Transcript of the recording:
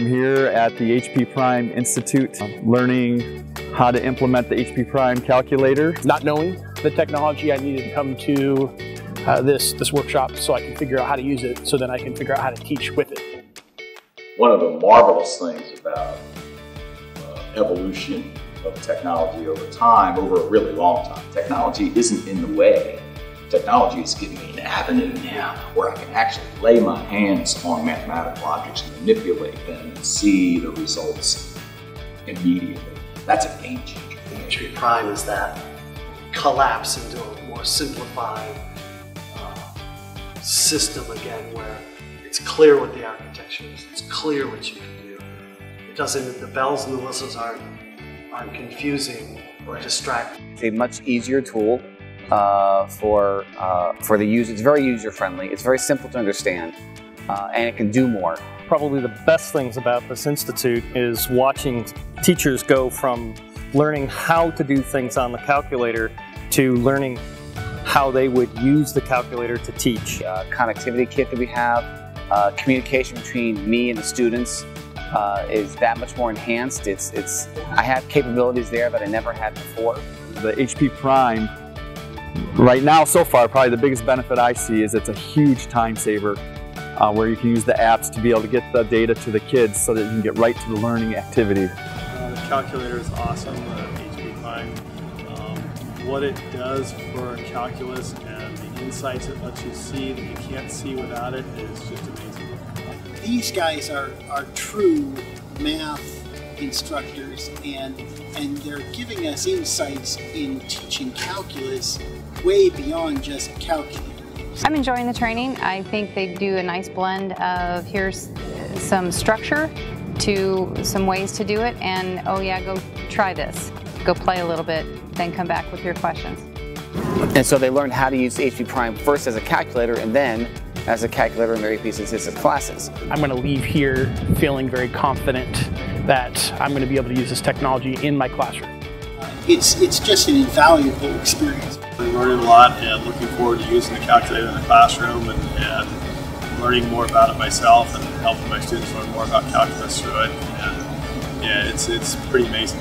at the HP Prime Institute, learning how to implement the HP Prime calculator. Not knowing the technology, I needed to come to uh, this, this workshop so I can figure out how to use it so then I can figure out how to teach with it. One of the marvelous things about uh, evolution of technology over time, over a really long time, technology isn't in the way. Technology is giving me an avenue now where I can actually lay my hands on mathematical objects and manipulate them and see the results immediately. That's a game changer. The HP Prime is that collapse into a more simplified uh, system again where it's clear what the architecture is, it's clear what you can do. It doesn't, the bells and the whistles aren't, aren't confusing or distracting. It's a much easier tool uh, for, uh, for the user. It's very user friendly, it's very simple to understand, uh, and it can do more. Probably the best things about this institute is watching teachers go from learning how to do things on the calculator to learning how they would use the calculator to teach. Uh, connectivity kit that we have, uh, communication between me and the students uh, is that much more enhanced. It's, it's, I have capabilities there that I never had before. The HP Prime, right now so far, probably the biggest benefit I see is it's a huge time saver uh, where you can use the apps to be able to get the data to the kids so that you can get right to the learning activity. Uh, the calculator is awesome, the HP Prime. Um, what it does for calculus and the insights it lets you see that you can't see without it is just amazing. These guys are, are true math instructors and and they're giving us insights in teaching calculus way beyond just calculator. I'm enjoying the training. I think they do a nice blend of here's some structure to some ways to do it and oh yeah, go try this. Go play a little bit, then come back with your questions. And so they learned how to use HP Prime first as a calculator and then as a calculator in various pieces of classes. I'm going to leave here feeling very confident that I'm going to be able to use this technology in my classroom. It's, it's just an invaluable experience. I'm learning a lot and looking forward to using the calculator in the classroom and, and learning more about it myself and helping my students learn more about calculus through it. And yeah, it's, it's pretty amazing.